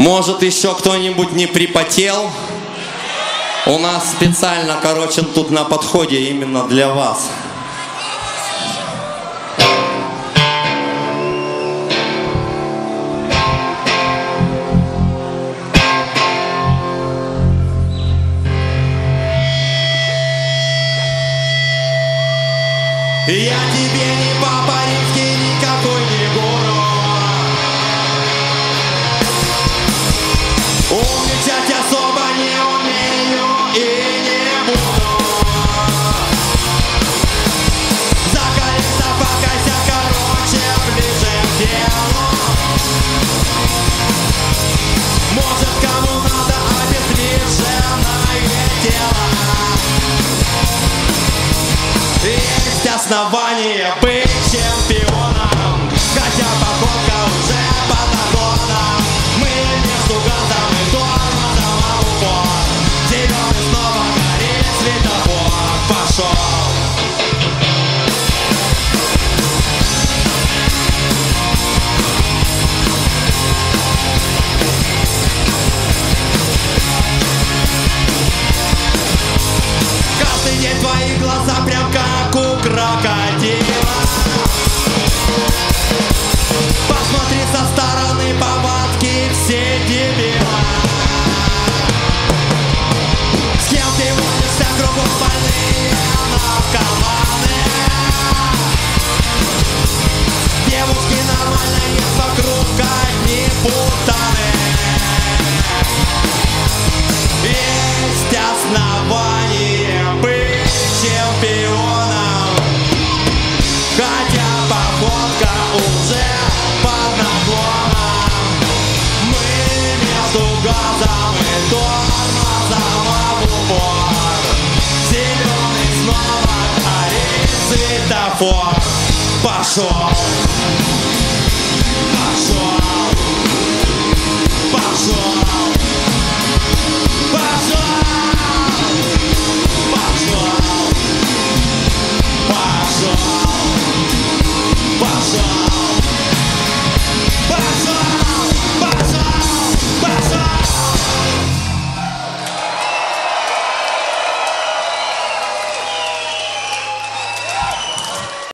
Может, еще кто-нибудь не припотел? У нас специально, короче, тут на подходе именно для вас. Я тебе не основания быть Твои глаза прям как у крокодила. Посмотри со стороны повадки все дебила С кем ты водишься кругом for, passo, passo.